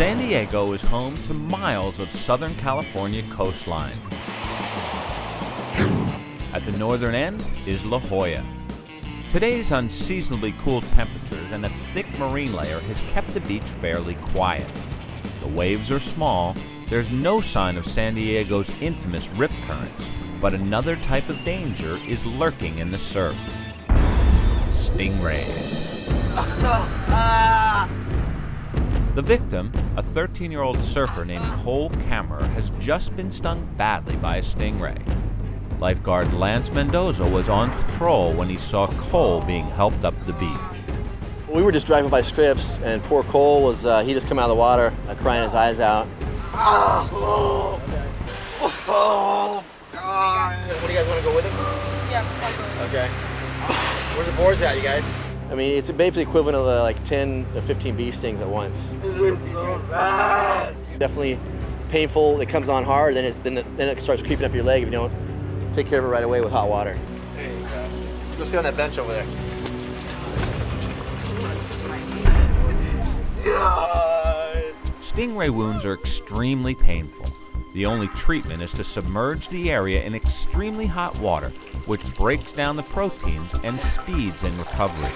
Diego is home to miles of Southern California coastline. At the northern end is La Jolla. Today's unseasonably cool temperatures and a thick marine layer has kept the beach fairly quiet. The waves are small, there's no sign of San Diego's infamous rip currents, but another type of danger is lurking in the surf. Stingrays. The victim, a 13 year old surfer named Cole Kammerer, has just been stung badly by a stingray. Lifeguard Lance Mendoza was on patrol when he saw Cole being helped up the beach. We were just driving by Scripps, and poor Cole was, uh, he just come out of the water, uh, crying his eyes out. Oh, oh, God. What do you guys want to go with him? Yeah, Okay. Where's the boards at, you guys? I mean, it's basically equivalent of uh, like 10 to 15 bee stings at once. This is so bad. Definitely painful. It comes on hard, then, it's, then, it, then it starts creeping up your leg if you don't take care of it right away with hot water. There you go. Go sit on that bench over there. Stingray wounds are extremely painful. The only treatment is to submerge the area in extremely hot water, which breaks down the proteins and speeds in recovery.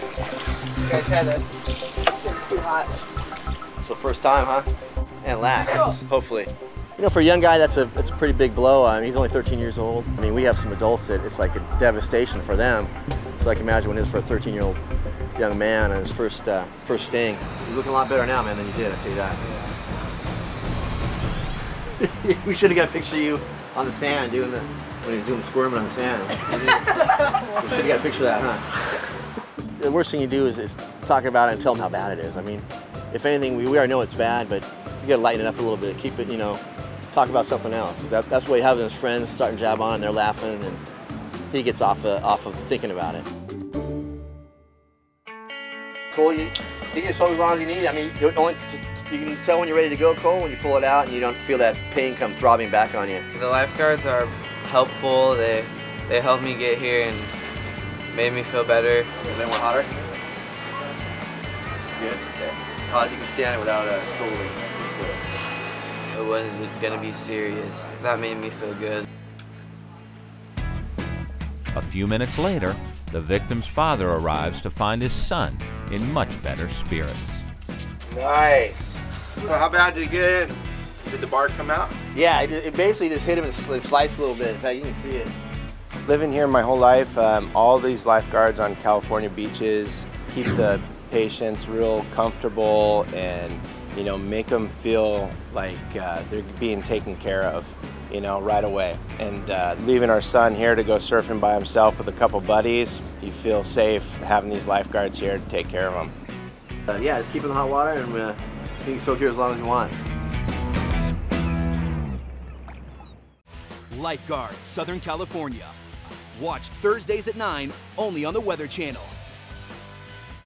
You guys had this. It's too hot. So first time, huh? And last, hopefully. You know, for a young guy, that's a it's a pretty big blow. I mean, he's only 13 years old. I mean, we have some adults that it's like a devastation for them. So I can imagine what it is for a 13-year-old young man on his first uh, first sting. You're looking a lot better now, man, than you did. I tell you that. we should have got a picture of you on the sand doing the when he was doing the squirming on the sand. we should have got a picture of that, huh? the worst thing you do is, is talk about it and tell them how bad it is. I mean, if anything, we, we already know it's bad, but you gotta lighten it up a little bit. Keep it, you know, talk about something else. That, that's why having his friends starting jab on, and they're laughing, and he gets off of, off of thinking about it. Cole, you, you can so as long as you need. I mean, you, only, you can tell when you're ready to go, Cole, when you pull it out, and you don't feel that pain come throbbing back on you. The lifeguards are helpful. They they helped me get here and made me feel better. A little more hotter. Good. Okay. Hot as you can stand it without uh, scolding. It wasn't gonna be serious. That made me feel good. A few minutes later, the victim's father arrives to find his son in much better spirits. Nice. So how bad did it get in? Did the barb come out? Yeah, it, it basically just hit him and sliced a little bit. In fact, you can see it. Living here my whole life, um, all these lifeguards on California beaches keep the patients real comfortable and you know make them feel like uh, they're being taken care of, you know, right away. And uh, leaving our son here to go surfing by himself with a couple buddies, you feel safe having these lifeguards here to take care of him. Uh, yeah, just keep him in the hot water and uh, he can soak here as long as he wants. Lifeguard Southern California. Watch Thursdays at 9 only on the Weather Channel.